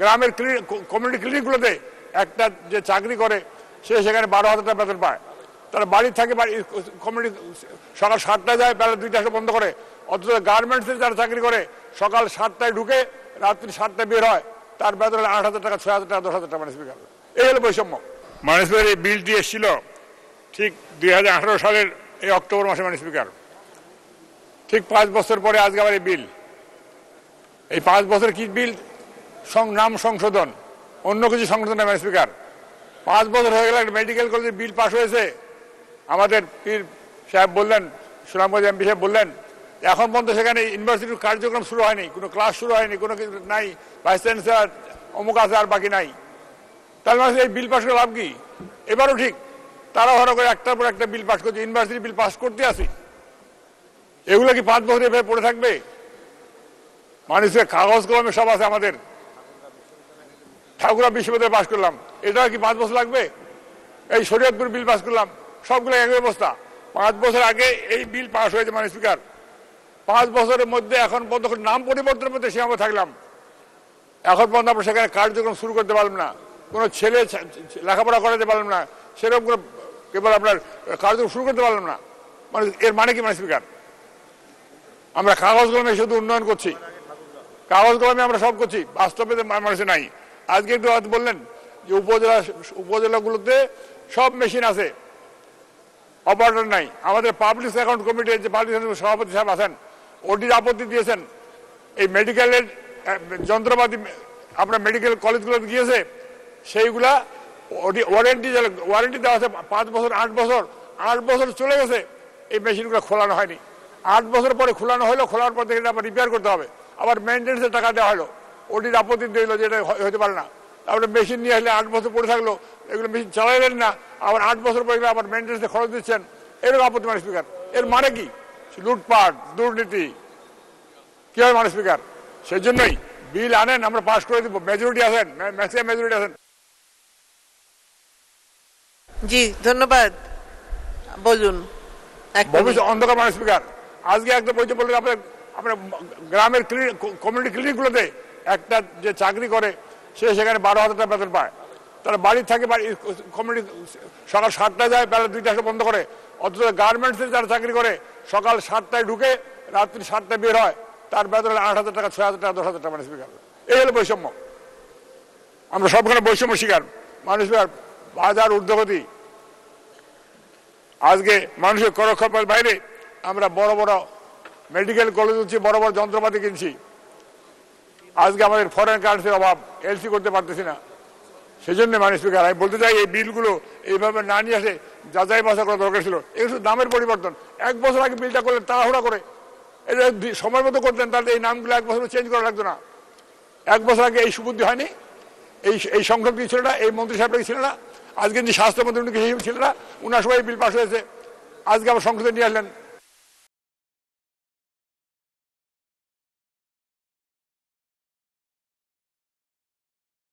গ্রামের clinic community ক্লিনিকগুলোতে একটা যে চাকরি করে, সে সেখানে বারো হাজার টাকা বেতন পায়। তারা বাড়ি থাকে বাড়ি কমিউনিটি সকাল সাতটায় যায়, বেলা দুইটা বন্ধ করে। অথচ গার্মেন্টসে যারা চাকরি করে, সকাল সাতটায় ঢুকে, রাত্রি সাতটায় বের হয়। তার বেতন আট হাজার টাকা, ছয় হাজার টাকা, দশ হাজার টাকা মানে স্পিকার এই হলো বৈষম্য। মানে স্পিকার এই বিলটি এসেছিল ঠিক দুই হাজার আঠারো সালের এই অক্টোবর মাসে মানে স্পিকার ঠিক পাঁচ বছর পরে আজকে আবার এই বিল। এই পাঁচ বছর কি বিল? নাম সংশোধন। অন্য কিছু সংশোধন নয় স্পিকার পাঁচ বছর হয়ে গেলে মেডিকেল কলেজের বিল পাস হয়েছে। আমাদের পীর সাহেব বললেন, সুনামগঞ্জ এমপি সাহেব বললেন, এখন পর্যন্ত সেখানে ইউনিভার্সিটির কার্যক্রম শুরু হয়নি, কোনো ক্লাস শুরু হয়নি, কোনো কিছু নাই ভাইস চ্যান্সেলার অমুক আছে আর বাকি নাই। তাহলে মানে এই বিল পাস করে লাভ কি? এবারও ঠিক তারা হলো করে একটার পর একটা বিল পাস করছে ইউনিভার্সিটি বিল পাস করতে আসি এগুলো কি পাঁচ বছর এভাবে পড়ে থাকবে? মানুষের কাগজ কলমে সব আছে আমাদের। ঠাকুরা বিশ্ববিদ্যালয়ে পাশ করলাম। এটা কি পাঁচ বছর লাগবে? এই শরীয়তপুর বিল পাস করলাম। সবগুলো একই অবস্থা। পাঁচ বছর আগে এই বিল পাস হয়েছে মানে স্পিকার। পাঁচ বছরের মধ্যে এখন পর্যন্ত নাম পরিবর্তনের মধ্যে সে আমরা থাকলাম। এখন পর্যন্ত আমরা সেখানে কার্যক্রম শুরু করতে পারলাম না। কোনো ছেলে লেখাপড়া করাতে পারলাম না। সেরকম কোনো কেবল আপনার কার্যক্রম শুরু করতে পারলাম না। মানে এর মানে কি মানে স্পিকার? আমরা কাগজ কলমে শুধু উন্নয়ন করছি। কাগজ কলমে আমরা সব করছি। বাস্তবে তো মা- মানুষের নাই। আজকে একটু হয়তো বললেন যে উপজেলা, উপজেলাগুলোতে সব মেশিন আছে। অপারেটর নাই। আমাদের পাবলিক অ্যাকাউন্ট কমিটির যে পাবলিক সভাপতি সাহেব আছেন, ওটির আপত্তি দিয়েছেন। এই মেডিকেলের যন্ত্রপাতি, আপনার মেডিকেল কলেজগুলো গিয়েছে, সেইগুলা ওয়ারেন্টি ওয়ারেন্টি দেওয়া আছে, পাঁচ বছর, আট বছর আট বছর চলে গেছে, এই মেশিনগুলো খোলানো হয়নি। আট বছর পরে খোলানো হলো, খোলার পর থেকে আবার রিপেয়ার করতে হবে। আবার মেনটেন্সের টাকা দেওয়া হলো। ওটির আপত্তি দিল যে এটা হতে পারে না। তারপরে মেশিন নিয়ে আসলে আট বছর পরে থাকল এগুলো মেশিন চালাইলেন না আবার আট বছর পরে গেলে আবার মেনটেন্সে খরচ দিচ্ছেন। এরকম আপত্তি মানে স্পিকার এর মানে কি? লুটপাট দুর্নীতি। কি হয় মানে স্পিকার সেই জন্যই বিল আনেন আমরা পাস করে দিব। মেজরিটি আছেন ম্যাক্সিমাম মেজরিটি আছেন। জি ধন্যবাদ। বলুন ভবিষ্যৎ অন্ধকার মানে স্পিকার আজকে একটা বইতে বললেন আপনার আপনার গ্রামের ক্লিনিক কমিউনিটি ক্লিনিকগুলোতে একটা যে চাকরি করে, সে সেখানে বারো হাজার টাকা বেতন পায়। তারা বাড়ি থাকে বাড়ি কমিউনিটি সকাল সাতটায় যায়, বেলা দুইটা বন্ধ করে। অথচ গার্মেন্টসে যারা চাকরি করে, সকাল সাতটায় ঢুকে রাত্রি সাতটায় বের হয়, তার বেতন আট হাজার টাকা, ছয় হাজার টাকা, দশ হাজার টাকা মানে স্পিকার এই হলো বৈষম্য। আমরা সবখানে বৈষম্য শিকার। মানুষ বাজার, ঊর্ধ্বগতি। আজকে মানুষের করক্ষেপের বাইরে আমরা বড় বড় মেডিকেল কলেজ হচ্ছে, বড় বড় যন্ত্রপাতি কিনছি। আজকে আমাদের ফরেন কারেন্সির অভাব এলসি করতে পারতেছি না। সেই জন্য মানুষ স্পিকার আমি বলতে চাই, এই বিলগুলো এইভাবে না নিয়ে আসে, যাচাই বাছা করা দরকার ছিল। এগুলো শুধু দামের পরিবর্তন। এক বছর আগে বিলটা করলেন তাড়াহুড়া করে। এটা সময় মতো করতেন, তাহলে এই নামগুলো এক বছর চেঞ্জ করা লাগতো না। এক বছর আগে এই সুবুদ্ধি হয়নি। এই এই সংসদ কি ছিল না, এই মন্ত্রী সাহেবরা কি ছিল না। আজকে যে স্বাস্থ্যমন্ত্রী ছিল না উনার সময় বিল পাস হয়েছে। আজকে আবার সংসদে নিয়ে আসলেন।